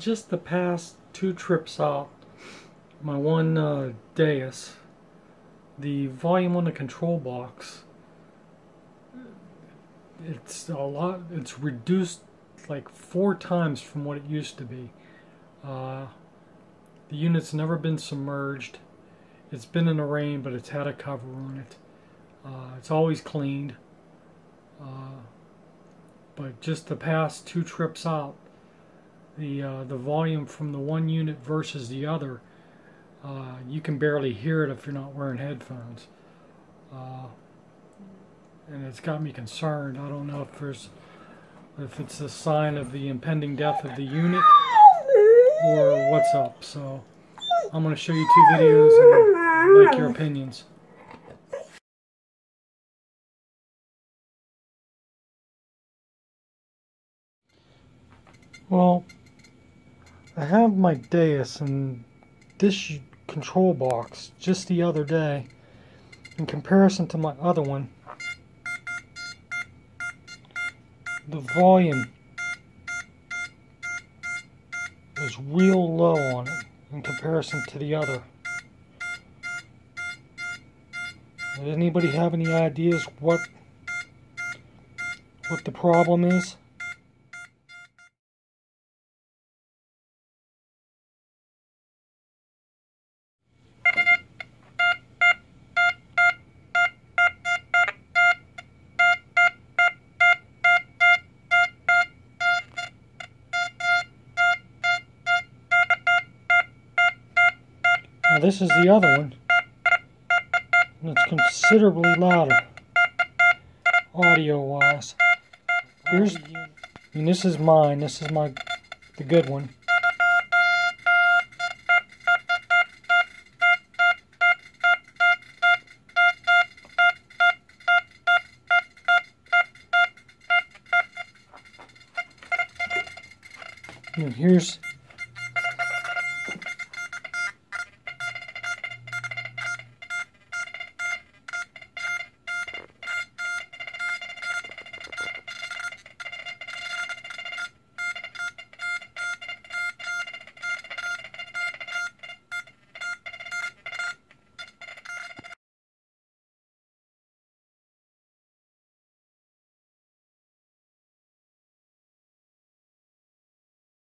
just the past two trips out, my one uh, Deus, the volume on the control box, it's a lot, it's reduced like four times from what it used to be. Uh, the unit's never been submerged. It's been in the rain, but it's had a cover on it. Uh, it's always cleaned. Uh, but just the past two trips out, the uh, the volume from the one unit versus the other, uh, you can barely hear it if you're not wearing headphones. Uh, and it's got me concerned. I don't know if there's if it's a sign of the impending death of the unit or what's up. So I'm going to show you two videos and like your opinions. Well, I have my Deus and this control box just the other day in comparison to my other one the volume is real low on it in comparison to the other. Does anybody have any ideas what what the problem is? Now this is the other one. And it's considerably louder. Audio wise. Here's and this is mine. This is my the good one. Here's